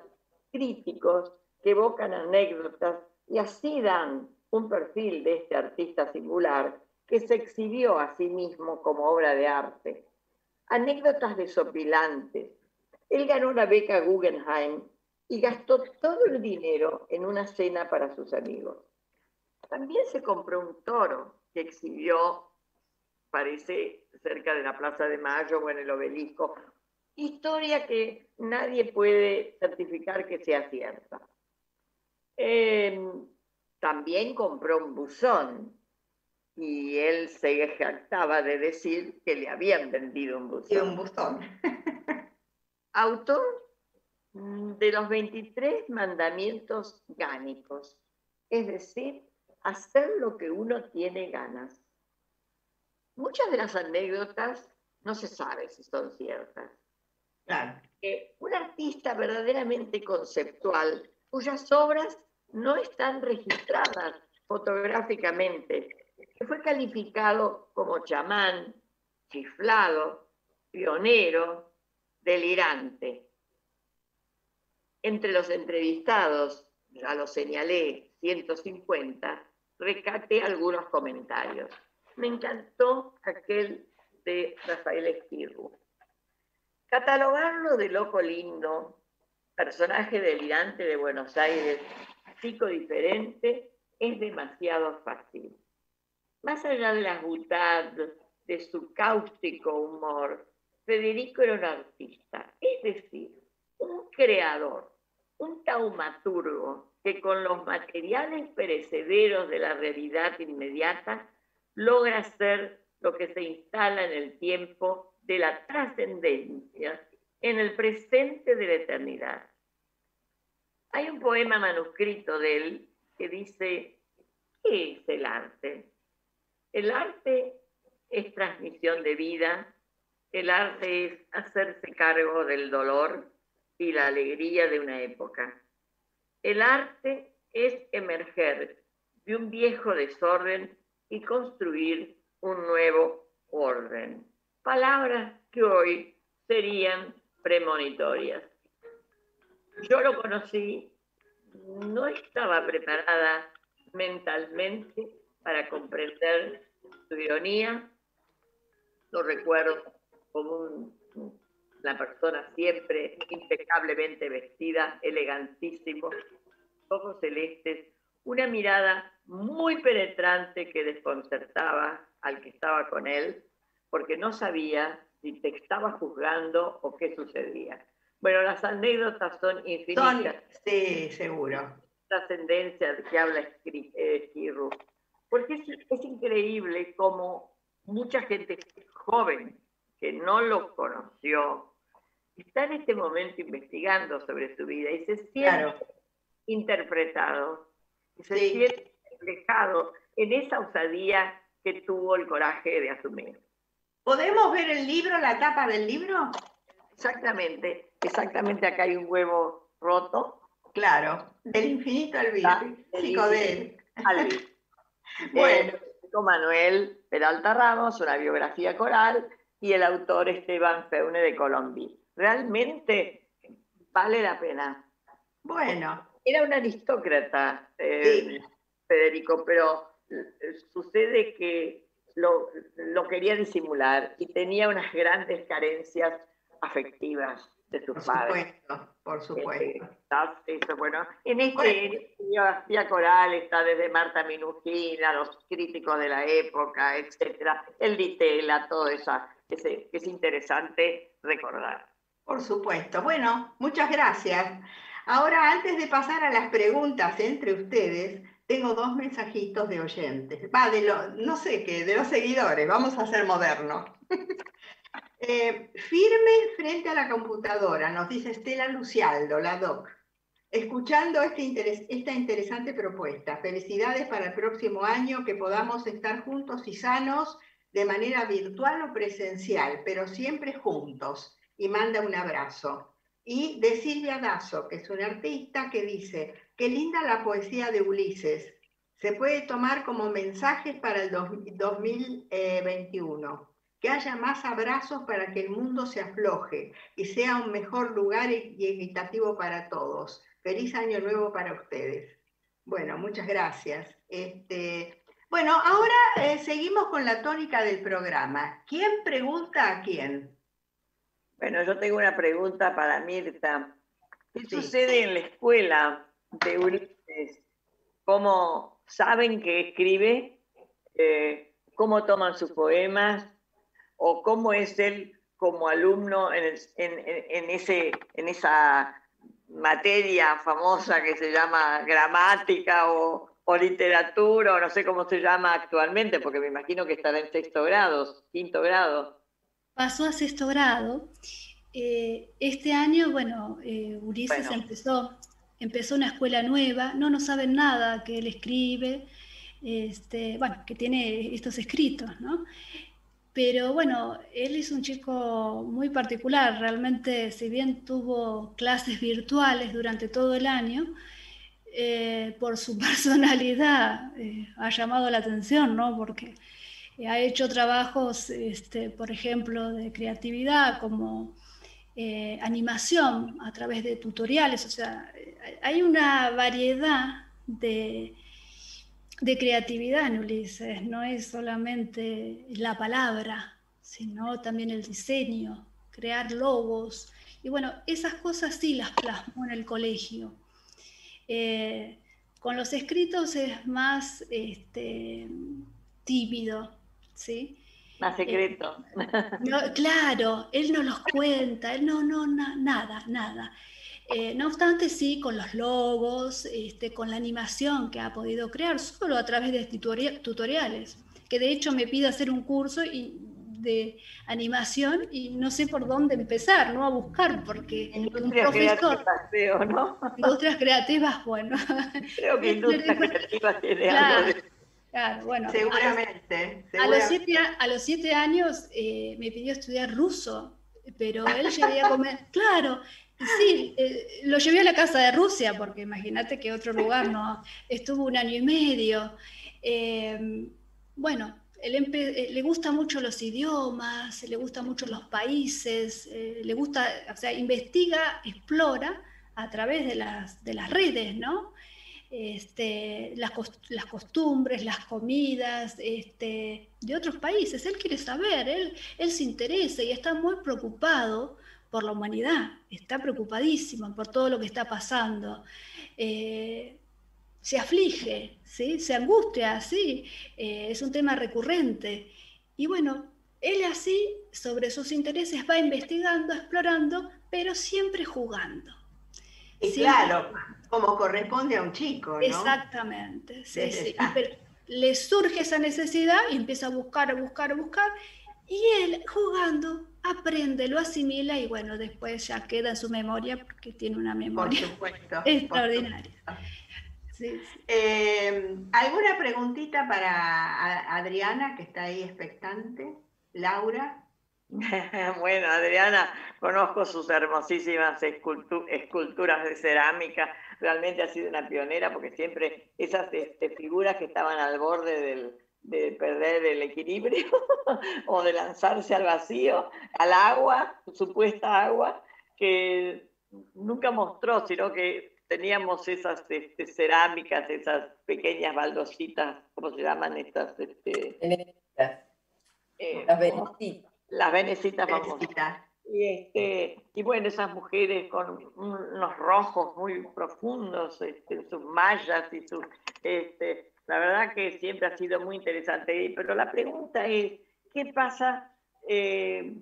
críticos, que evocan anécdotas y así dan un perfil de este artista singular que se exhibió a sí mismo como obra de arte. Anécdotas desopilantes. Él ganó una beca Guggenheim y gastó todo el dinero en una cena para sus amigos. También se compró un toro que exhibió, parece, cerca de la Plaza de Mayo o en el obelisco. Historia que nadie puede certificar que sea cierta. Em, también compró un buzón y él se jactaba de decir que le habían vendido un buzón. un buzón. Autor de los 23 mandamientos gánicos, es decir, hacer lo que uno tiene ganas. Muchas de las anécdotas no se sabe si son ciertas. Claro. un artista verdaderamente conceptual, cuyas obras no están registradas fotográficamente, que fue calificado como chamán, chiflado, pionero, delirante. Entre los entrevistados, ya lo señalé, 150, recate algunos comentarios. Me encantó aquel de Rafael Esquirru. Catalogarlo de loco lindo, personaje delirante de Buenos Aires, chico diferente, es demasiado fácil. Más allá de la butad, de su cáustico humor, Federico era un artista, es decir, un creador, un taumaturgo que con los materiales perecederos de la realidad inmediata logra ser lo que se instala en el tiempo de la trascendencia, en el presente de la eternidad. Hay un poema manuscrito de él que dice, ¿qué es el arte? El arte es transmisión de vida, el arte es hacerse cargo del dolor y la alegría de una época. El arte es emerger de un viejo desorden y construir un nuevo orden. Palabras que hoy serían premonitorias. Yo lo conocí, no estaba preparada mentalmente para comprender su ironía. Lo recuerdo como una persona siempre impecablemente vestida, elegantísimo, ojos celestes, una mirada muy penetrante que desconcertaba al que estaba con él, porque no sabía si te estaba juzgando o qué sucedía. Bueno, las anécdotas son infinitas. sí, seguro. Trascendencia de que habla Esquirru. Porque es, es increíble cómo mucha gente joven que no lo conoció está en este momento investigando sobre su vida y se siente interpretado, se siente reflejado en esa osadía que tuvo el coraje de asumir. ¿Podemos ver el libro, la tapa del libro? Exactamente, exactamente acá hay un huevo roto. Claro, del infinito al de él. bueno. Manuel Peralta Ramos, una biografía coral, y el autor Esteban Feune de Colombia. Realmente vale la pena. Bueno. Era un aristócrata, eh, Federico, pero eh, sucede que lo, quería disimular y tenía unas grandes carencias afectivas de sus por padres. Supuesto, por supuesto. Eso, bueno, en este biografía coral está desde Marta Minujina, los críticos de la época, etcétera, el Ditela, todo eso que es interesante recordar. Por supuesto. Bueno, muchas gracias. Ahora, antes de pasar a las preguntas entre ustedes, tengo dos mensajitos de oyentes. Va, de los, no sé qué, de los seguidores, vamos a ser modernos. Eh, firme frente a la computadora, nos dice Estela Lucialdo, la doc. Escuchando este esta interesante propuesta. Felicidades para el próximo año, que podamos estar juntos y sanos de manera virtual o presencial, pero siempre juntos. Y manda un abrazo. Y de Silvia Dazo, que es una artista, que dice, qué linda la poesía de Ulises. Se puede tomar como mensajes para el 2021. Que haya más abrazos para que el mundo se afloje y sea un mejor lugar y equitativo para todos. Feliz año nuevo para ustedes. Bueno, muchas gracias. Este, bueno, ahora eh, seguimos con la tónica del programa. ¿Quién pregunta a quién? Bueno, yo tengo una pregunta para Mirta. ¿Qué sucede en la escuela de Ulises? ¿Cómo saben que escribe? Eh, ¿Cómo toman sus poemas? ¿O cómo es él como alumno en, en, ese, en esa materia famosa que se llama gramática o, literatura, o no sé cómo se llama actualmente, porque me imagino que estará en sexto grado, quinto grado. Pasó a sexto grado. Eh, este año, bueno, eh, Ulises empezó, empezó una escuela nueva, no nos saben nada que él escribe, este, bueno, que tiene estos escritos, ¿no? Pero bueno, él es un chico muy particular, realmente, si bien tuvo clases virtuales durante todo el año, eh, por su personalidad eh, ha llamado la atención, ¿no? Porque ha hecho trabajos, este, por ejemplo, de creatividad, como eh, animación a través de tutoriales, o sea, hay una variedad de, de creatividad en Ulises, no es solamente la palabra, sino también el diseño, crear logos. Y bueno, esas cosas sí las plasmo en el colegio. Eh, con los escritos es más este, tímido, ¿sí? Más secreto. Eh, claro, él no los cuenta, él no, no, nada, nada. Eh, no obstante, sí, con los logos, este, con la animación que ha podido crear, solo a través de tutoriales, que de hecho me pide hacer un curso de animación y no sé por dónde empezar, ¿no? A buscar, porque industrias Creativas, creo, ¿no? Industrias creativas, bueno. Creo que industrias creativas tiene algo de... Claro, bueno. Seguramente. A, los, siete, a los siete años eh, me pidió estudiar ruso, pero él llegaría a comer. Claro, Sí, eh, lo llevé a la casa de Rusia, porque imagínate que otro lugar no. Estuvo un año y medio. Eh, bueno, él eh, le gusta mucho los idiomas, le gusta mucho los países, le gusta, o sea, investiga, explora a través de las, de las redes, ¿no? Este, las, las, costumbres, las comidas este, de otros países. Él quiere saber, él, él se interesa y está muy preocupado por la humanidad, está preocupadísimo por todo lo que está pasando. Eh, se aflige, ¿sí? se angustia, ¿sí? Eh, es un tema recurrente. Y bueno, él así, sobre sus intereses, va investigando, explorando, pero siempre jugando. Y claro, como corresponde a un chico, ¿no? Exactamente, sí, sí. le surge esa necesidad y empieza a buscar, a buscar, a buscar, y él jugando aprende, lo asimila y bueno, después ya queda en su memoria porque tiene una memoria extraordinaria. Eh, ¿Alguna preguntita para Adriana que está ahí expectante? Laura. bueno, Adriana, conozco sus hermosísimas esculturas de cerámica. Realmente ha sido una pionera porque siempre esas este, figuras que estaban al borde del, de perder el equilibrio o de lanzarse al vacío, al agua, supuesta agua, que nunca mostró, sino que teníamos esas este, cerámicas, esas pequeñas baldositas, ¿cómo se llaman estas? Este, eh, las venecitas. Las venecitas famosas. Y, este, y bueno, esas mujeres con unos rojos muy profundos, este, sus mallas y sus... Este, la verdad que siempre ha sido muy interesante, pero la pregunta es, ¿qué pasa eh,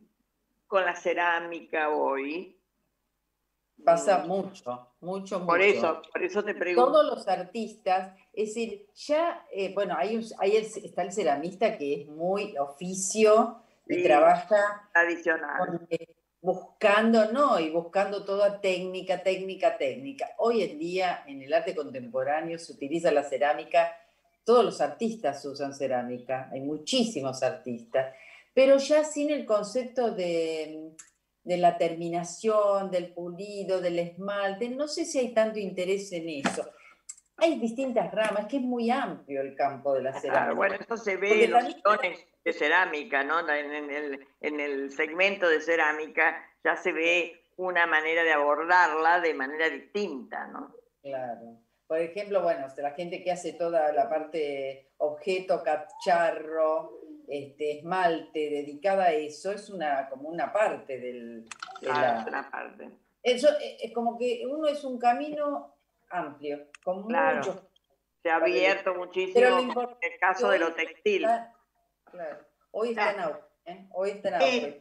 con la cerámica hoy? Pasa mucho, mucho, mucho. Por eso, por eso te pregunto. Todos los artistas, es decir, ya, eh, bueno, hay, está el ceramista que es muy oficio y trabaja adicional. Eh, buscando, no, y buscando toda técnica, técnica, técnica. Hoy en día en el arte contemporáneo se utiliza la cerámica, todos los artistas usan cerámica, hay muchísimos artistas, pero ya sin el concepto de de la terminación, del pulido, del esmalte. No sé si hay tanto interés en eso. Hay distintas ramas, que es muy amplio el campo de la cerámica. bueno, eso se ve en los tones de cerámica, ¿no? En, el, en el segmento de cerámica ya se ve una manera de abordarla de manera distinta, ¿no? Claro. Por ejemplo, bueno, la gente que hace toda la parte objeto, cacharro, este, esmalte dedicada a eso es una como una parte del de la, parte. Eso es como que uno es un camino amplio con mucho. Se ha abierto muchísimo en el caso de lo textil. Claro hoy está en auge ¿eh? hoy está en auge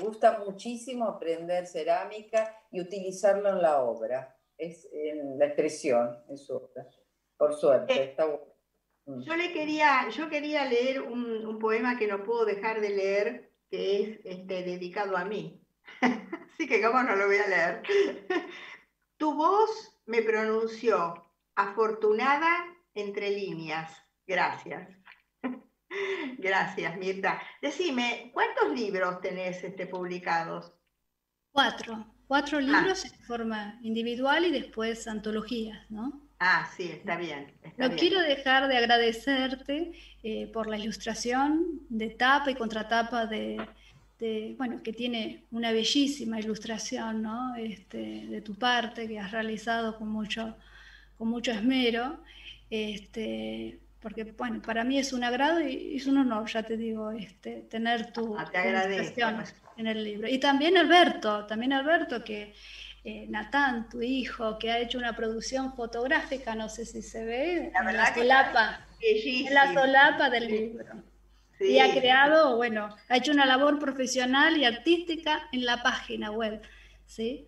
gusta muchísimo aprender cerámica y utilizarlo en la obra. Es en la expresión en su obra. Por suerte está bueno. Yo le quería, yo quería leer un, poema que no puedo dejar de leer, que es este, dedicado a mí. Así que cómo no lo voy a leer. tu voz me pronunció afortunada entre líneas. Gracias. Gracias, Mirta. Decime, ¿cuántos libros tenés este, publicados? Cuatro. Cuatro ah. libros en forma individual y después antologías, ¿no? Ah, sí, está bien. no quiero dejar de agradecerte eh, por la ilustración de tapa y contratapa de, de, bueno, que tiene una bellísima ilustración, ¿no? Este, de tu parte que has realizado con mucho, con mucho esmero. Este, porque bueno, para mí es un agrado y es un honor, ya te digo, este, tener tu, ah, ilustración en el libro. Y también Alberto, también Alberto que eh, Natán, tu hijo, que ha hecho una producción fotográfica, no sé si se ve, en la solapa, en la solapa del libro. Y ha creado, bueno, ha hecho una labor profesional y artística en la página web, ¿sí?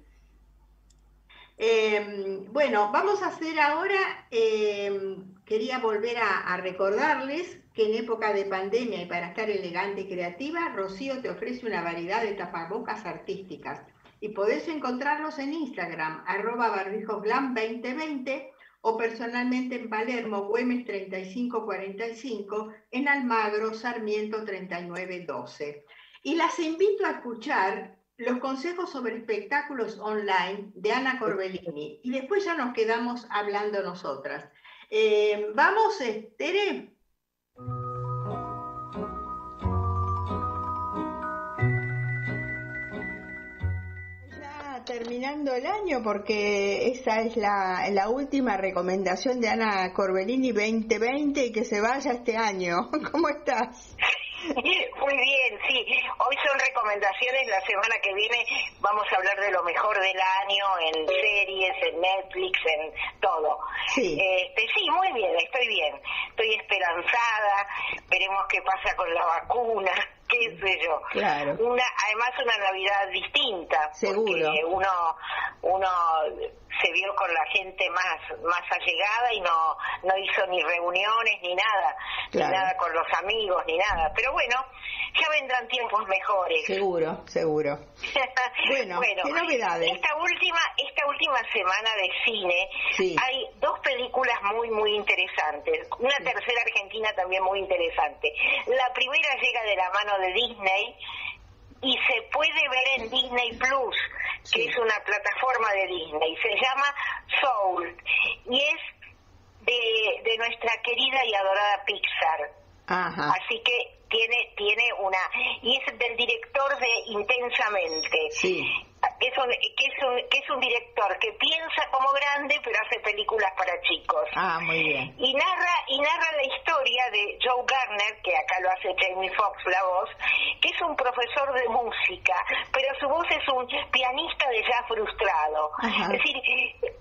Em, bueno, vamos a hacer ahora, em, quería volver a, a, recordarles que en época de pandemia y para estar elegante y creativa, Rocío te ofrece una variedad de tapabocas artísticas y podés encontrarlos en Instagram, arroba barbijosglam2020 o personalmente en Palermo, Güemes 3545, en Almagro, Sarmiento 3912. Y las invito a escuchar los consejos sobre espectáculos online de Ana Corbellini y después ya nos quedamos hablando nosotras. Eh, vamos, Tere. Terminando el año porque esa es la, la, última recomendación de Ana Corbellini 2020 y que se vaya este año. ¿Cómo estás? Muy bien, sí. Hoy son recomendaciones. La semana que viene vamos a hablar de lo mejor del año en series, en Netflix, en todo. Sí. Este, sí, muy bien, estoy bien. Estoy esperanzada. Veremos qué pasa con la vacuna qué sé yo. Claro. Una, además una Navidad distinta. Seguro. Porque uno, uno se vio con la gente más, más allegada y no, no hizo ni reuniones ni nada, ni nada con los amigos ni nada. Pero bueno, ya vendrán tiempos mejores. Seguro, seguro. bueno, ¿qué novedades? Esta última, esta última semana de cine hay dos películas muy, muy interesantes. Una tercera argentina también muy interesante. La primera llega de la mano de Disney y se puede ver en Disney Plus, que es una plataforma de Disney. Se llama Soul y es de, de nuestra querida y adorada Pixar. Así que tiene tiene una y es del director de Intensamente. Sí que es, un, que, es un, que es un director que piensa como grande pero hace películas para chicos. Ah, muy bien. Y narra, y narra la historia de Joe Garner, que acá lo hace Jamie Foxx la voz, que es un profesor de música, pero su voz es un pianista de jazz frustrado. Es decir,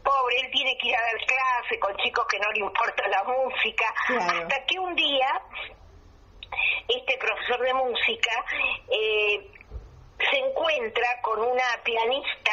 pobre, él tiene que ir a dar clase con chicos que no le importa la música, hasta que un día este profesor de música eh, se encuentra con una pianista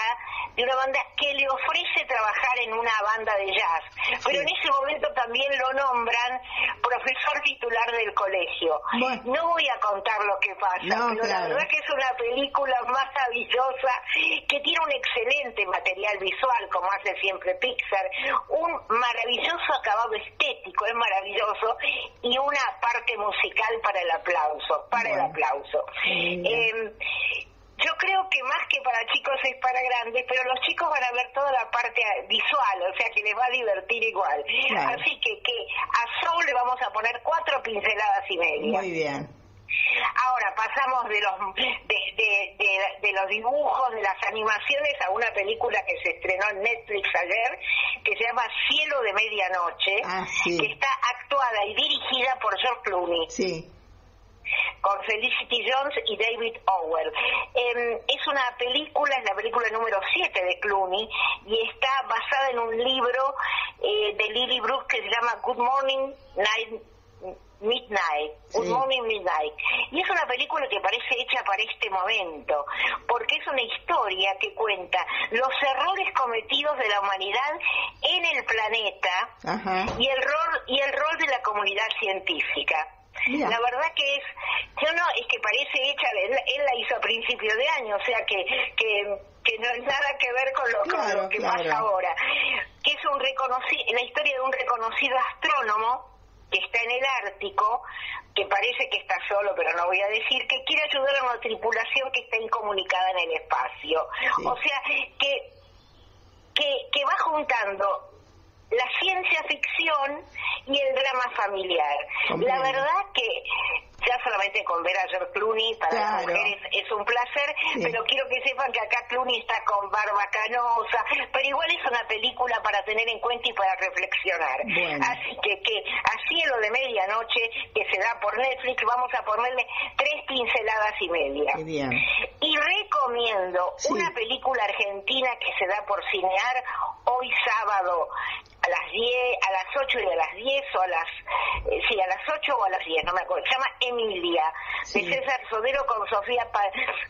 de una banda que le ofrece trabajar en una banda de jazz, pero en ese momento también lo nombran profesor titular del colegio. No voy a contar lo que pasa, pero la verdad que es una película maravillosa que tiene un excelente material visual, como hace siempre Pixar, un maravilloso acabado estético, es maravilloso, y una parte musical para el aplauso, para el aplauso. Eh, yo creo que más que para chicos es para grandes, pero los chicos van a ver toda la parte visual, o sea que les va a divertir igual. Así que, que a Soul le vamos a poner cuatro pinceladas y media. Muy bien. Ahora pasamos de los de, de, los dibujos, de las animaciones a una película que se estrenó en Netflix ayer, que se llama Cielo de Medianoche, ah, que está actuada y dirigida por George Clooney. Sí con Felicity Jones y David Owen. Em, es una película, es la película número 7 de Clooney y está basada en un libro eh, de Lily Bruce que se llama Good Morning Night Midnight, Good Morning Midnight. Y es una película que parece hecha para este momento, porque es una historia que cuenta los errores cometidos de la humanidad en el planeta y el rol y el rol de la comunidad científica. La verdad que es, yo no, es que parece hecha, él, la hizo a principio de año, o sea que, que, que no es nada que ver con lo, que pasa ahora. Que es un reconocido, la historia de un reconocido astrónomo que está en el Ártico, que parece que está solo, pero no voy a decir, que quiere ayudar a una tripulación que está incomunicada en el espacio. O sea, que, que, que va juntando la ciencia ficción y el drama familiar. La verdad que ya solamente con ver a George Clooney para las mujeres es un placer, pero quiero que sepan que acá Clooney está con barba canosa, pero igual es una película para tener en cuenta y para reflexionar. Así que, que a cielo de medianoche, que se da por Netflix, vamos a ponerle tres pinceladas y media. Y recomiendo una película argentina que se da por cinear hoy sábado a las 10, a las 8 y a las 10 o a las, eh, sí, a las 8 o a las 10, no me acuerdo, se llama Emilia, de César Sodero con Sofía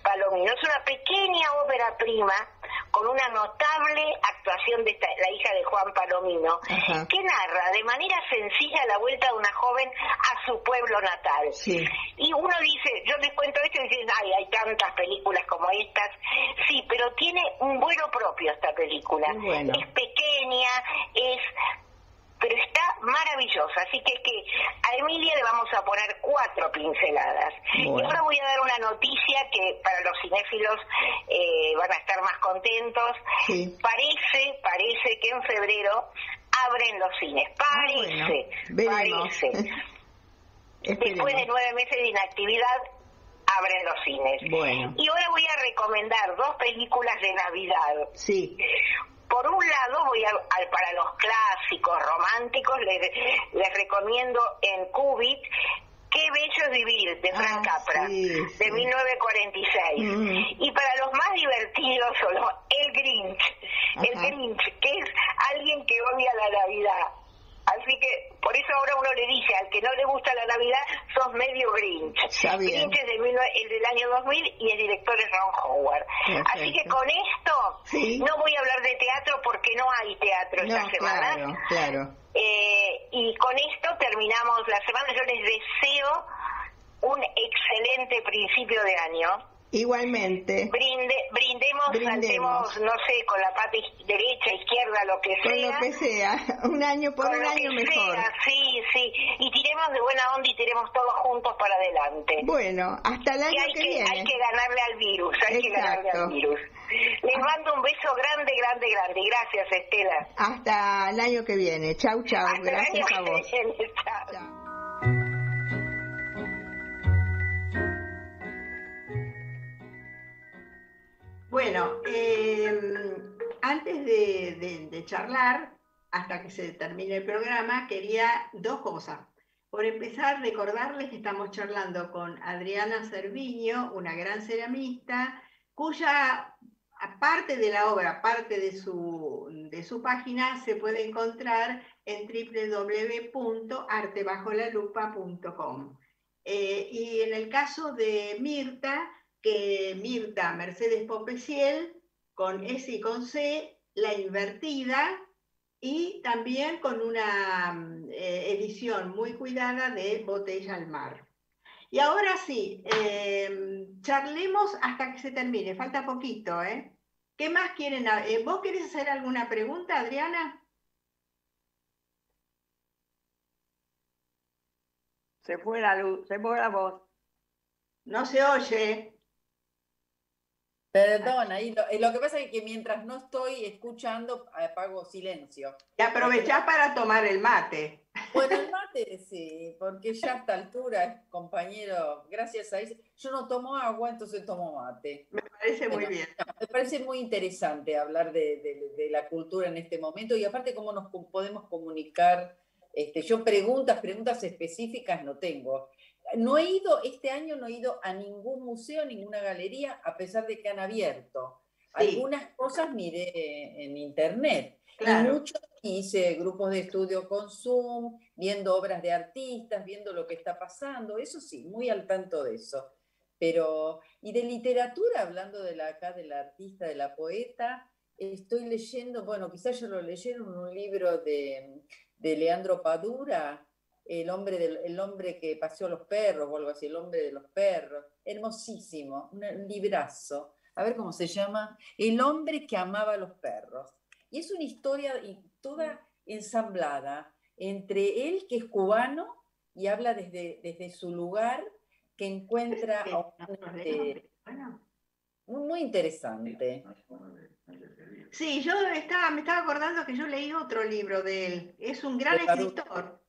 Palomino. Es una pequeña ópera prima con una notable actuación de la hija de Juan Palomino, que narra de manera sencilla la vuelta de una joven a su pueblo natal. Y uno dice, yo les cuento esto y dicen, ay, hay tantas películas como estas. Sí, pero tiene un vuelo propio esta película. Es pequeña, es pero está maravillosa. Así que, que a Emilia le vamos a poner cuatro pinceladas. Y ahora voy a dar una noticia que para los cinéfilos eh, van a estar más contentos. Parece, parece que en febrero abren los cines. Ah, parece, parece. Después de nueve meses de inactividad, abren los cines. Y ahora voy a recomendar dos películas de Navidad. Sí por un lado, voy a, para los clásicos románticos, les, les recomiendo en Cubit Qué bello es vivir, de Frank ah, Capra, de 1946. Mm. Y para los más divertidos, solo El Grinch, El Grinch, que es alguien que odia la Navidad. Así que por eso ahora uno le dice al que no le gusta la Navidad, sos medio Grinch. Grinch es el del año 2000 y el director es Ron Howard. Así que con esto no voy a hablar de teatro porque no hay teatro esta semana. Claro, claro. Eh, y con esto terminamos la semana. Yo les deseo un excelente principio de año Igualmente. Brinde, brindemos, brindemos. no sé, con la pata derecha, izquierda, lo que sea. Con lo que sea, un año por un año mejor. sí, sí. Y tiremos de buena onda y tiremos todos juntos para adelante. Bueno, hasta el año que, viene. Hay que ganarle al virus, hay que ganarle al virus. Les mando un beso grande, grande, grande. Gracias, Estela. Hasta el año que viene. Chau, chau. Gracias a vos. chau. Bueno, em, antes de, charlar, hasta que se termine el programa, quería dos cosas. Por empezar, recordarles que estamos charlando con Adriana Cerviño, una gran ceramista, cuya parte de la obra, parte de su, de su página, se puede encontrar en www.artebajolalupa.com. Eh, y en el caso de Mirta, que Mirta Mercedes Popeciel, con S y con C, la invertida, y también con una mm, eh, edición muy cuidada de Botella al Mar. Y ahora sí, em, charlemos hasta que se termine, falta poquito, ¿eh? ¿Qué más quieren? Eh, ¿Vos querés hacer alguna pregunta, Adriana? Se fue la luz, se fue la voz. No se oye. Perdón, ahí eh, lo, que pasa es que mientras no estoy escuchando, apago silencio. Y aprovechás para tomar el mate. Bueno, el mate sí, porque ya a esta altura, compañero, gracias a eso, yo no tomo agua, entonces tomo mate. Me parece muy bien. Me parece muy interesante hablar de, la cultura en este momento y aparte cómo nos podemos comunicar. Este, yo preguntas, preguntas específicas no tengo. No he ido, este año no he ido a ningún museo, ninguna galería, a pesar de que han abierto. Algunas cosas miré en internet. Claro. Y muchos hice grupos de estudio con Zoom, viendo obras de artistas, viendo lo que está pasando, eso sí, muy al tanto de eso. Pero, y de literatura, hablando de la, acá de la artista, de la poeta, estoy leyendo, bueno, quizás ya lo leyeron, un libro de, de Leandro Padura, el hombre, del, el hombre que paseó los perros o algo así, el hombre de los perros, hermosísimo, un, librazo, a ver cómo se llama, El hombre que amaba a los perros. Y es una historia toda ensamblada entre él, que es cubano, y habla desde, desde su lugar, que encuentra muy interesante. Sí, yo estaba, me estaba acordando que yo leí otro libro de él. Es un gran escritor.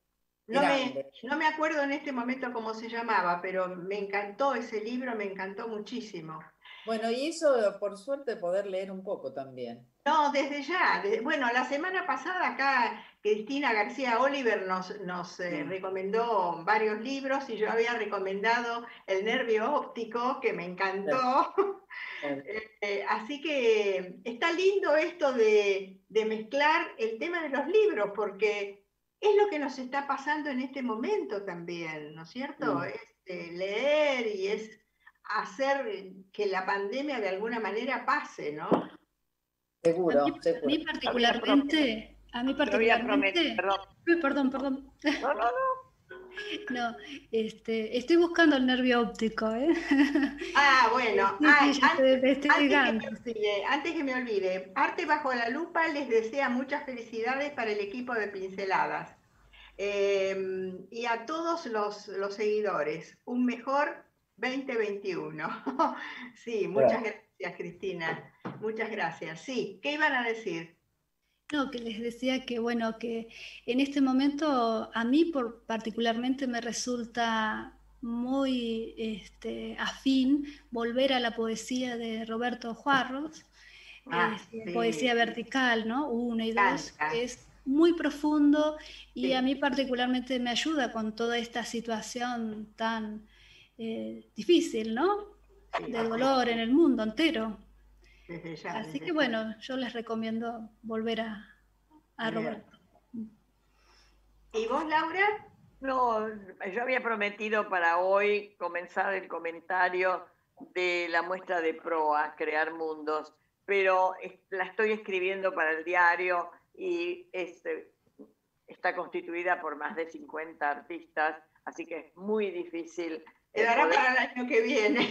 No me, no me, acuerdo en este momento cómo se llamaba, pero me encantó ese libro, me encantó muchísimo. Bueno, y eso por suerte poder leer un poco también. No, desde ya. bueno, la semana pasada acá Cristina García Oliver nos, nos eh, recomendó varios libros y yo había recomendado El nervio óptico, que me encantó. Eh, así que está lindo esto de, de mezclar el tema de los libros, porque es lo que nos está pasando en este momento también, ¿no es cierto? Mm. Es eh, leer y es hacer que la pandemia de alguna manera pase, ¿no? Seguro, a mí, A mí particularmente, a mí particularmente, perdón. perdón, No, no, no. No, este, estoy buscando el nervio óptico, ¿eh? Ah, bueno. antes, antes, que me olvide, Arte Bajo la Lupa les desea muchas felicidades para el equipo de Pinceladas. Em, y a todos los, los, seguidores, un mejor 2021. sí, muchas gracias, Cristina. Muchas gracias. Sí, ¿qué iban a decir? No, que les decía que bueno, que en este momento a mí por, particularmente me resulta muy este, afín volver a la poesía de Roberto Juarros, ah, este, poesía vertical, ¿no? Uno y dos, que es muy profundo y a mí particularmente me ayuda con toda esta situación tan eh, difícil, ¿no? De dolor en el mundo entero. Así que bueno, yo les recomiendo volver a, a Roberto. ¿Y vos, Laura? No, yo había prometido para hoy comenzar el comentario de la muestra de Proa, Crear Mundos, pero la estoy escribiendo para el diario y este, está constituida por más de 50 artistas, así que es muy difícil. Quedará para el año que viene.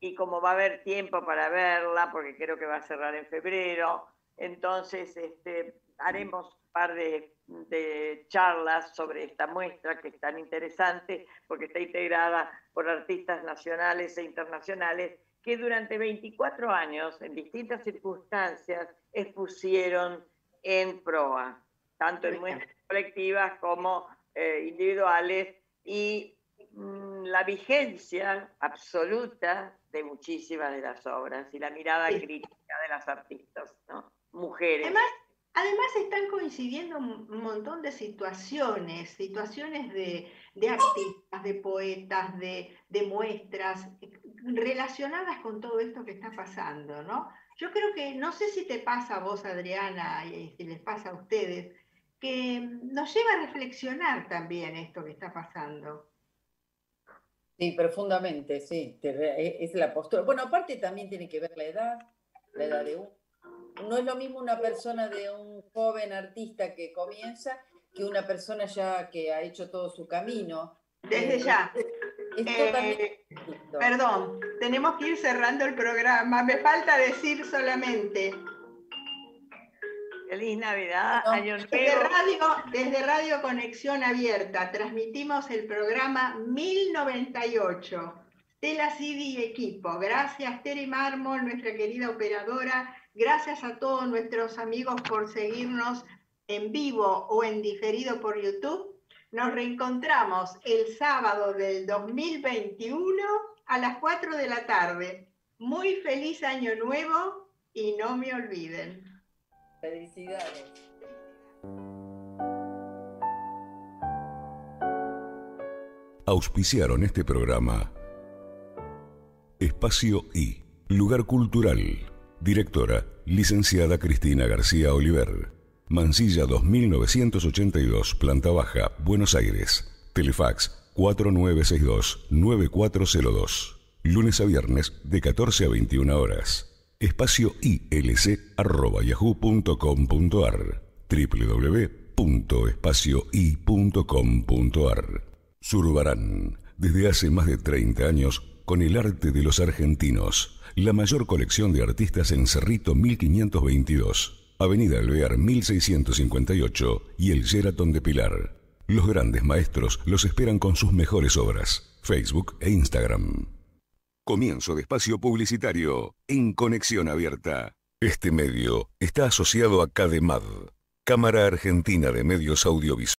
Y como va a haber tiempo para verla, porque creo que va a cerrar en febrero, entonces este, haremos un par de, de, charlas sobre esta muestra que es tan interesante, porque está integrada por artistas nacionales e internacionales que durante 24 años, en distintas circunstancias, expusieron en proa, tanto en muestras colectivas como eh, individuales, y mm, la vigencia absoluta de muchísimas de las obras y la mirada crítica de las artistas, ¿no? mujeres. Además, además están coincidiendo un montón de situaciones, situaciones de, de artistas, de poetas, de, de muestras, relacionadas con todo esto que está pasando, ¿no? Yo creo que, no sé si te pasa a vos, Adriana, y si les pasa a ustedes, que nos lleva a reflexionar también esto que está pasando. Sí, profundamente, sí, e, es la postura. Bueno, aparte también tiene que ver la edad, la edad de uno. No es lo mismo una persona de un joven artista que comienza que una persona ya que ha hecho todo su camino. Desde eh, ya. Eh, perdón, tenemos que ir cerrando el programa. Me falta decir solamente. Feliz Navidad, año nuevo. Desde radio, desde radio Conexión Abierta transmitimos el programa 1098. Tela CD y equipo. Gracias, Tere Mármol, nuestra querida operadora. Gracias a todos nuestros amigos por seguirnos en vivo o en diferido por YouTube. Nos reencontramos el sábado del 2021 a las 4 de la tarde. Muy feliz año nuevo y no me olviden. Felicidades. Auspiciaron este programa Espacio I, lugar cultural. Directora, licenciada Cristina García Oliver. Mansilla 2982, planta baja, Buenos Aires. Telefax 4962-9402. Lunes a viernes de 14 a 21 horas. Espacio ilc.yahoo.com.ar www.espacioI.com.ar Surbarán, desde hace más de 30 años, con el arte de los argentinos, la mayor colección de artistas en Cerrito 1522 Avenida Alvear 1658 y el Sheraton de Pilar. Los grandes maestros los esperan con sus mejores obras. Facebook e Instagram. Comienzo de espacio publicitario en Conexión Abierta. Este medio está asociado a CADEMAD, Cámara Argentina de Medios Audiovisuales.